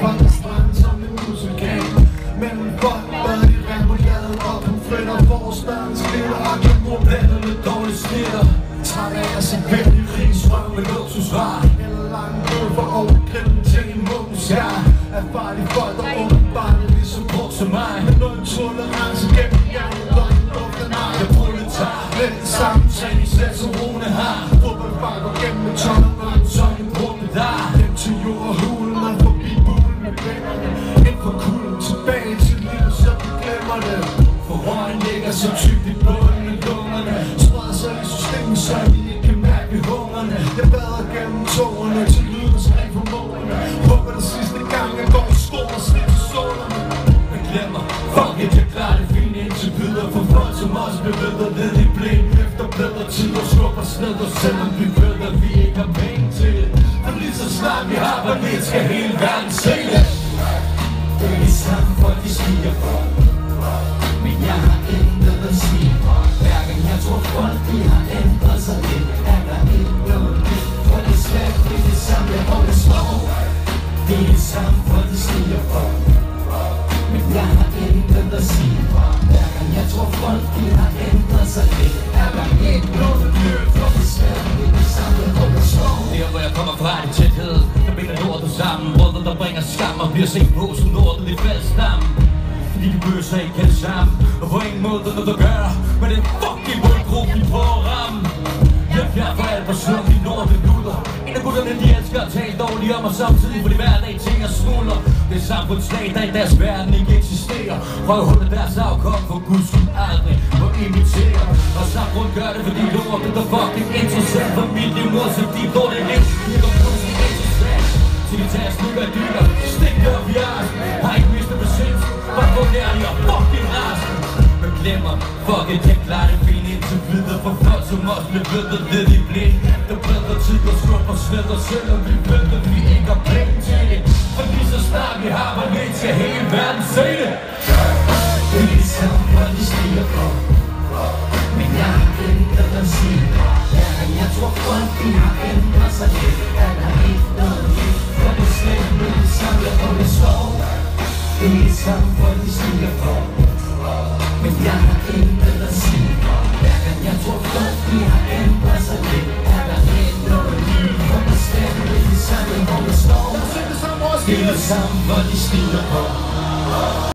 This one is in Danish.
fra den strand som en musikal Mellem folk, der er i remoulade og pomfritter Forstadens glitter og genbrugblandet med dårlige snitter Træt af at se pænt i rigsrøv med luksusvarer Eller lange bøffer over grillen til en mungens herre Erfarlige folk, der åbenbart er lige så brugt som mig Men uden tuller ligger så tykt i bunden af lungerne. Spreder sig i systemet, så vi ikke kan mærke hungerne Jeg bader gennem tårerne til lyden og skræk for målene Håber det sidste gang, jeg går i sko og slipper solerne Jeg glemmer, fuck it, jeg klarer det fint indtil videre. For folk som os bliver ved at lede i blind Efter bedre tid og skubber snedder Selvom vi ved, at vi ikke har penge til det For lige så snart vi har hvor lidt, skal hele verden se. Det Det er de samme folk, de stiger for samfundet stiger for men jeg har intet at sige Hver gang jeg tror folk de har ændret sig lidt Er der ikke noget dyr For det svært det er det samme jeg Der hvor jeg kommer fra, det tæthed. Der binder lortet sammen. Rødder der bringer skam. Og bliver set på som lortet i faldstamm Fordi de bøser ikke kan sammen. Og på ingen måde noget der gør. Men det er fucking målgruppe vi prøver at ramme. Jeg er fjern for alt for slum de når det lutter. En af gutterne de elsker at tale dårligt om Og samtidig for de hver det er samfundslag der i deres verden ikke eksisterer. Røvhullet deres afkom for guds skyld aldrig Må imitere. Og samfund gør det fordi lortet er fucking interessant. For mit liv Familie så de lorte liv Virker pludselig interessant Til de tager stykker af dyr, Stik der vi ars Har ikke mistet besins Bare få nærlig og fucking ars Men glemmer Fuck it, jeg klarer det fint indtil videre. For folk som os bliver ved at ved, i blind Der bedre tid og skubber Og Selvom vi ved at vi ikke har de stiger for Men jeg har intet at sige Hver gang jeg tror folk, de har ændret sig lidt Er der ikke noget nyt For det slet ikke det samme, jeg holder slår Det er de samme folk, de stiger for Men jeg har intet at sige Hver gang jeg tror folk, de har ændret sig lidt Er der ikke noget nyt For det slet ikke det samme, jeg holder slår Det er det. samme, folk, de stiger for